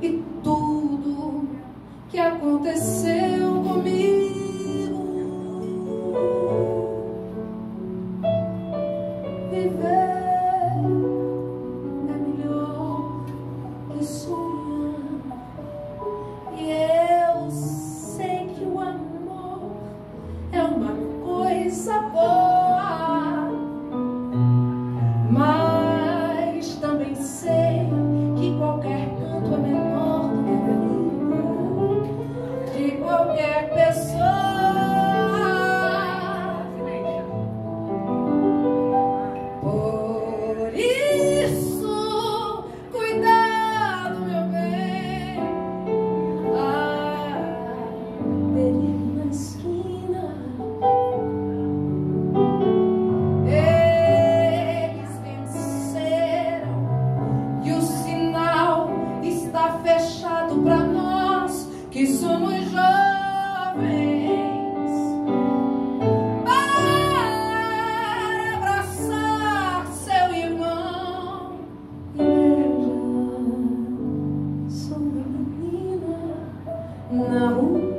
e tudo que aconteceu comigo. Viver é melhor que sonhar, e eu sei que o amor é uma coisa boa. Nahu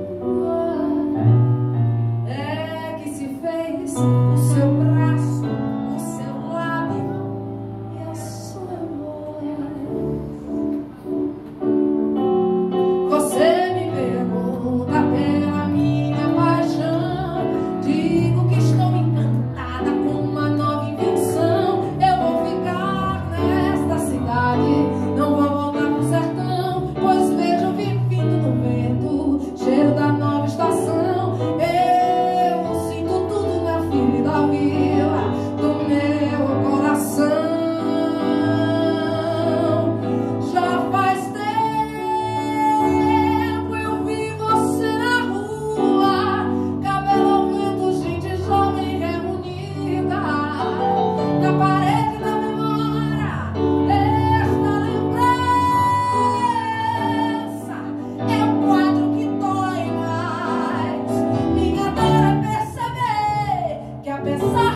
pensar.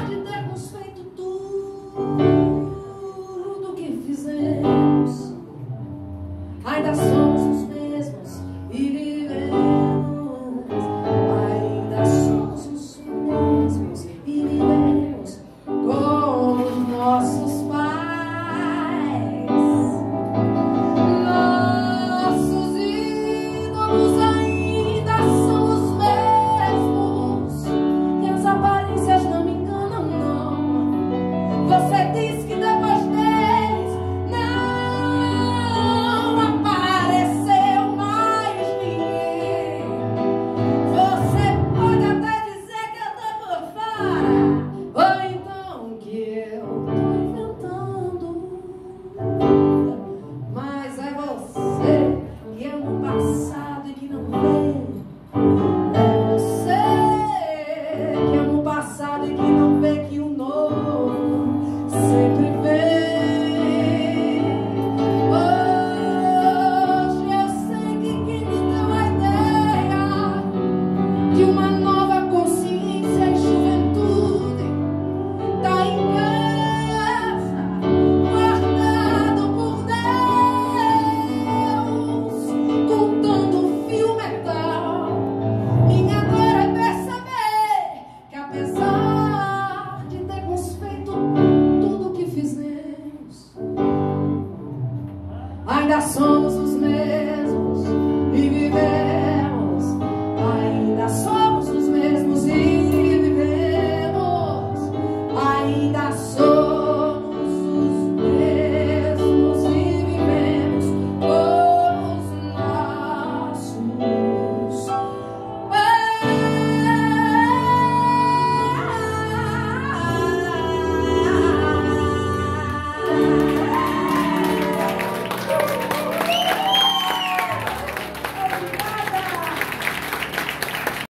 ainda somos os mesmos.